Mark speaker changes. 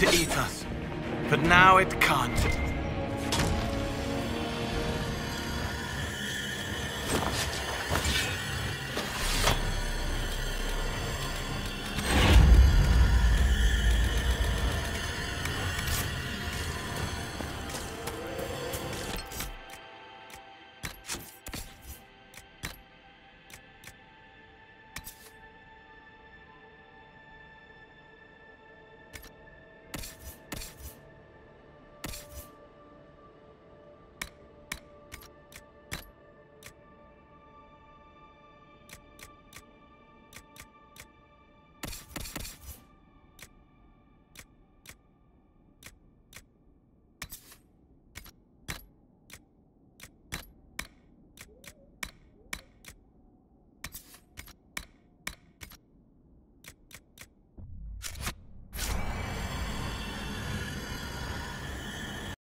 Speaker 1: to eat us, but now it can't.